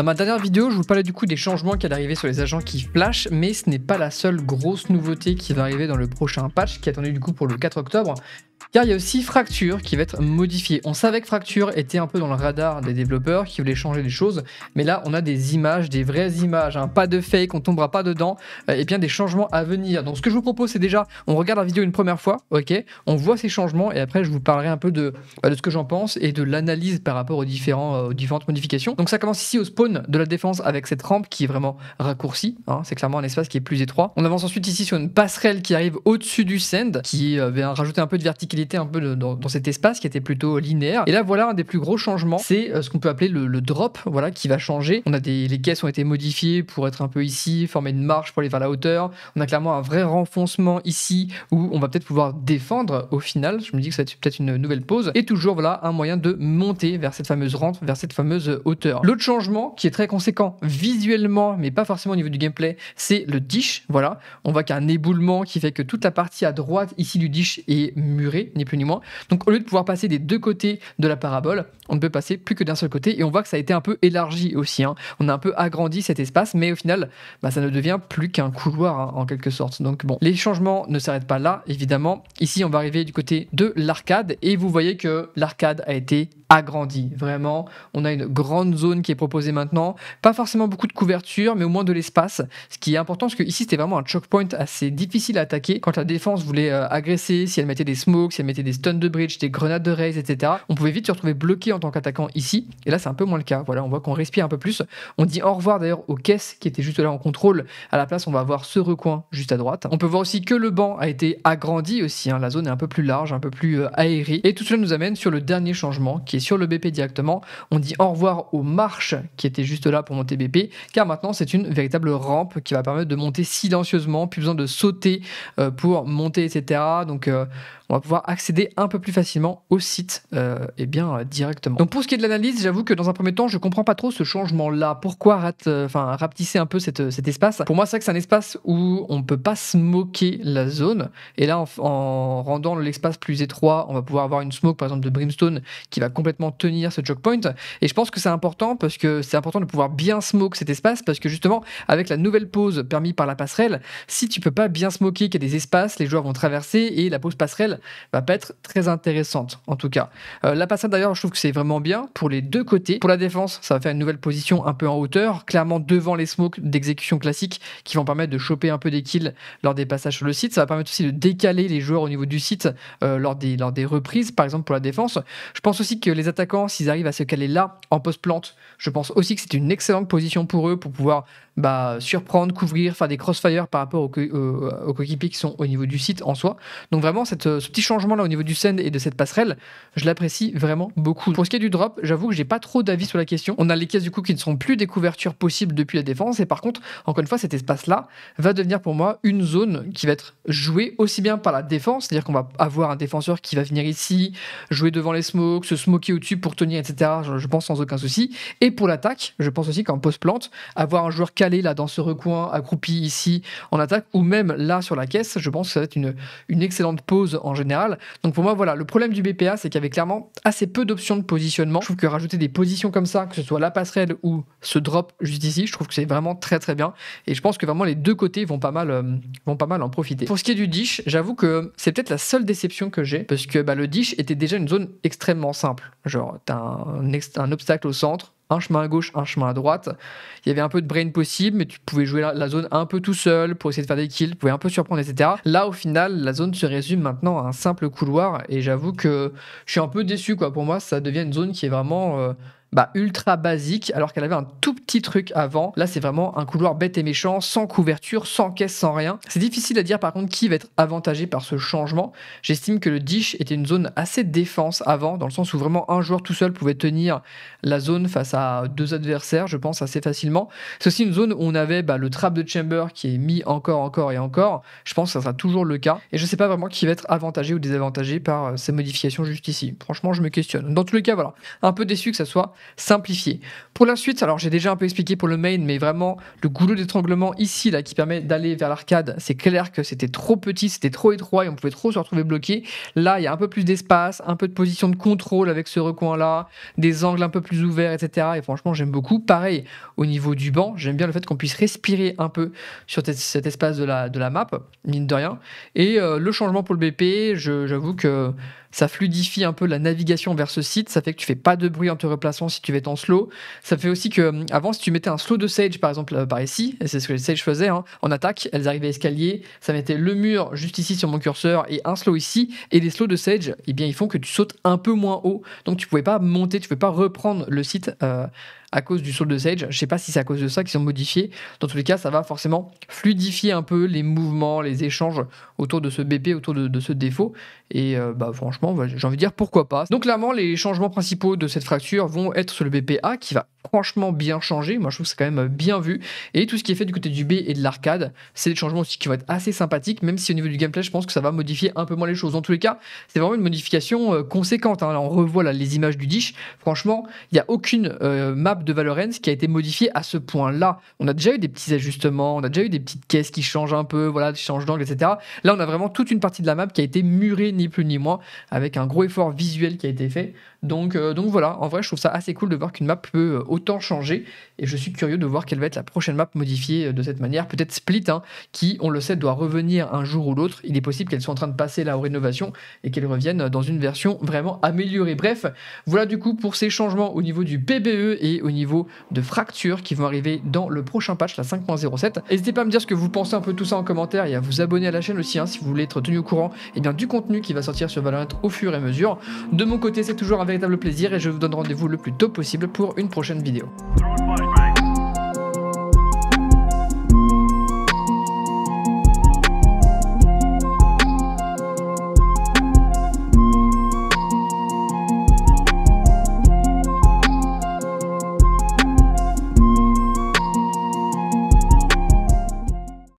Dans ma dernière vidéo, je vous parlais du coup des changements qui allaient arriver sur les agents qui flash, mais ce n'est pas la seule grosse nouveauté qui va arriver dans le prochain patch qui est attendu du coup pour le 4 octobre. Car il y a aussi Fracture qui va être modifié. On savait que Fracture était un peu dans le radar des développeurs qui voulaient changer les choses, mais là on a des images, des vraies images, hein. pas de fake, on tombera pas dedans, euh, et bien des changements à venir. Donc ce que je vous propose c'est déjà, on regarde la vidéo une première fois, ok, on voit ces changements et après je vous parlerai un peu de, bah, ce que j'en pense et de l'analyse par rapport aux, euh, différentes modifications. Donc ça commence ici au spawn de la défense avec cette rampe qui est vraiment raccourcie, hein. c'est clairement un espace qui est plus étroit. On avance ensuite ici sur une passerelle qui arrive au-dessus du send, qui euh, vient rajouter un peu de verticalité un peu dans, cet espace qui était plutôt linéaire. Et là, voilà un des plus gros changements, c'est euh, ce qu'on peut appeler le, drop, voilà, qui va changer. On a des, les caisses ont été modifiées pour être un peu ici, former une marche pour aller vers la hauteur. On a clairement un vrai renfoncement ici où on va peut-être pouvoir défendre au final. Je me dis que ça va être peut-être une nouvelle pause. Et toujours, voilà, un moyen de monter vers cette fameuse rente, vers cette fameuse hauteur. L'autre changement qui est très conséquent visuellement, mais pas forcément au niveau du gameplay, c'est le dish. Voilà, on voit qu'il y a un éboulement qui fait que toute la partie à droite ici du dish est murée ni plus ni moins. Donc au lieu de pouvoir passer des deux côtés de la parabole, on ne peut passer plus que d'un seul côté et on voit que ça a été un peu élargi aussi. Hein. On a un peu agrandi cet espace, mais au final, bah, ça ne devient plus qu'un couloir hein, en quelque sorte. Donc bon, les changements ne s'arrêtent pas là, évidemment. Ici, on va arriver du côté de l'arcade et vous voyez que l'arcade a été agrandi. Vraiment, on a une grande zone qui est proposée maintenant. Pas forcément beaucoup de couverture, mais au moins de l'espace. Ce qui est important, parce que ici, c'était vraiment un choke point assez difficile à attaquer. Quand la défense voulait euh, agresser, si elle mettait des smokes, si elle mettait des stuns de bridge, des grenades de raise, etc., on pouvait vite se retrouver bloqué en tant qu'attaquant ici. Et là, c'est un peu moins le cas. Voilà, on voit qu'on respire un peu plus. On dit au revoir d'ailleurs aux caisses qui étaient juste là en contrôle. À la place, on va avoir ce recoin juste à droite. On peut voir aussi que le banc a été agrandi aussi. Hein. La zone est un peu plus large, un peu plus euh, aérée. Et tout cela nous amène sur le dernier changement qui est sur le BP directement. On dit au revoir aux marches qui étaient juste là pour monter BP, car maintenant c'est une véritable rampe qui va permettre de monter silencieusement, plus besoin de sauter euh, pour monter, etc. Donc euh, on va pouvoir accéder un peu plus facilement au site euh, et bien euh, directement. Donc pour ce qui est de l'analyse, j'avoue que dans un premier temps, je comprends pas trop ce changement-là. Pourquoi rat, euh, rapetisser un peu cet espace? Pour moi, c'est vrai que c'est un espace où on peut pas smoker la zone. Et là, en, rendant l'espace plus étroit, on va pouvoir avoir une smoke, par exemple, de Brimstone qui va complètement tenir ce choke point. Et je pense que c'est important parce que c'est important de pouvoir bien smoke cet espace parce que justement, avec la nouvelle pause permise par la passerelle, si tu peux pas bien smoker qu'il y a des espaces, les joueurs vont traverser et la pause passerelle va pas être très intéressante, en tout cas. Euh, la passade, d'ailleurs, je trouve que c'est vraiment bien pour les deux côtés. Pour la défense, ça va faire une nouvelle position un peu en hauteur, clairement devant les smokes d'exécution classique qui vont permettre de choper un peu des kills lors des passages sur le site. Ça va permettre aussi de décaler les joueurs au niveau du site euh, lors, des, lors des reprises, par exemple pour la défense. Je pense aussi que les attaquants, s'ils arrivent à se caler là, en post-plante, je pense aussi que c'est une excellente position pour eux pour pouvoir bah, surprendre, couvrir, faire des crossfire par rapport aux, aux, coéquipiers qui sont au niveau du site en soi. Donc vraiment, cette, ce petit changement là au niveau du send et de cette passerelle, je l'apprécie vraiment beaucoup. Pour ce qui est du drop, j'avoue que j'ai pas trop d'avis sur la question. On a les caisses du coup qui ne sont plus des couvertures possibles depuis la défense et par contre, encore une fois, cet espace là va devenir pour moi une zone qui va être jouée aussi bien par la défense, c'est-à-dire qu'on va avoir un défenseur qui va venir ici, jouer devant les smokes, se smoker au-dessus pour tenir, etc. Je, pense sans aucun souci. Et pour l'attaque, je pense aussi qu'en post-plante, avoir un joueur calé là dans ce recoin, accroupi ici en attaque, ou même là sur la caisse, je pense que ça va être une, une excellente pause en Donc pour moi, voilà, le problème du BPA, c'est qu'il y avait clairement assez peu d'options de positionnement. Je trouve que rajouter des positions comme ça, que ce soit la passerelle ou ce drop juste ici, je trouve que c'est vraiment très très bien. Et je pense que vraiment les deux côtés vont pas mal, euh, vont pas mal en profiter. Pour ce qui est du dish, j'avoue que c'est peut-être la seule déception que j'ai, parce que bah, le dish était déjà une zone extrêmement simple. Genre, t'as un obstacle au centre, un chemin à gauche, un chemin à droite. Il y avait un peu de brain possible, mais tu pouvais jouer la, zone un peu tout seul pour essayer de faire des kills, tu pouvais un peu surprendre, etc. Là, au final, la zone se résume maintenant à un simple couloir, et j'avoue que je suis un peu déçu, quoi. Pour moi, ça devient une zone qui est vraiment. Euh, bah, ultra basique, alors qu'elle avait un tout petit truc avant. Là, c'est vraiment un couloir bête et méchant, sans couverture, sans caisse, sans rien. C'est difficile à dire par contre qui va être avantagé par ce changement. J'estime que le dish était une zone assez défense avant, dans le sens où vraiment un joueur tout seul pouvait tenir la zone face à deux adversaires, je pense, assez facilement. C'est aussi une zone où on avait bah, le trap de chamber qui est mis encore, encore et encore. Je pense que ça sera toujours le cas. Et je sais pas vraiment qui va être avantagé ou désavantagé par euh, ces modifications juste ici. Franchement, je me questionne. Dans tous les cas, voilà. Un peu déçu que ça soit simplifié. Pour la suite, alors j'ai déjà un peu expliqué pour le main, mais vraiment le goulot d'étranglement ici là qui permet d'aller vers l'arcade, c'est clair que c'était trop petit, c'était trop étroit et on pouvait trop se retrouver bloqué. Là, il y a un peu plus d'espace, un peu de position de contrôle avec ce recoin là, des angles un peu plus ouverts, etc. Et franchement, j'aime beaucoup. Pareil, au niveau du banc, j'aime bien le fait qu'on puisse respirer un peu sur cet espace de la, de la map, mine de rien. Et euh, le changement pour le BP, j'avoue que ça fluidifie un peu la navigation vers ce site. Ça fait que tu fais pas de bruit en te replaçant si tu veux être en slow. Ça fait aussi que, hum, avant, si tu mettais un slow de Sage, par exemple, euh, par ici, et c'est ce que les Sage faisaient, hein, en attaque, elles arrivaient à escalier, ça mettait le mur juste ici sur mon curseur et un slow ici. Et les slows de Sage, eh bien, ils font que tu sautes un peu moins haut. Donc, tu pouvais pas monter, tu pouvais pas reprendre le site. Euh, à cause du saut de Sage. Je sais pas si c'est à cause de ça qu'ils ont modifié. Dans tous les cas, ça va forcément fluidifier un peu les mouvements, les échanges autour de ce BP, autour de, ce défaut. Et euh, bah, franchement, j'ai envie de dire pourquoi pas. Donc clairement, les changements principaux de cette fracture vont être sur le BPA qui va franchement bien changer. Moi, je trouve que c'est quand même bien vu. Et tout ce qui est fait du côté du B et de l'arcade, c'est des changements aussi qui vont être assez sympathiques, même si au niveau du gameplay, je pense que ça va modifier un peu moins les choses. Dans tous les cas, c'est vraiment une modification euh, conséquente. Hein. On revoit les images du dish. Franchement, il n'y a aucune euh, map de Valorant qui a été modifiée à ce point-là. On a déjà eu des petits ajustements, on a déjà eu des petites caisses qui changent un peu, voilà, qui changent d'angle, etc. Là, on a vraiment toute une partie de la map qui a été murée, ni plus ni moins, avec un gros effort visuel qui a été fait. Donc, euh, donc voilà, en vrai, je trouve ça assez cool de voir qu'une map peut autant changer. Et je suis curieux de voir quelle va être la prochaine map modifiée euh, de cette manière. Peut-être Split, hein, qui, on le sait, doit revenir un jour ou l'autre. Il est possible qu'elle soit en train de passer la rénovation et qu'elle revienne dans une version vraiment améliorée. Bref, voilà du coup pour ces changements au niveau du PBE et au niveau de fracture qui vont arriver dans le prochain patch, la 5.07. N'hésitez pas à me dire ce que vous pensez un peu tout ça en commentaire et à vous abonner à la chaîne aussi hein, si vous voulez être tenu au courant et eh bien, du contenu qui va sortir sur Valorant au fur et à mesure. De mon côté, c'est toujours un véritable plaisir et je vous donne rendez-vous le plus tôt possible pour une prochaine vidéo.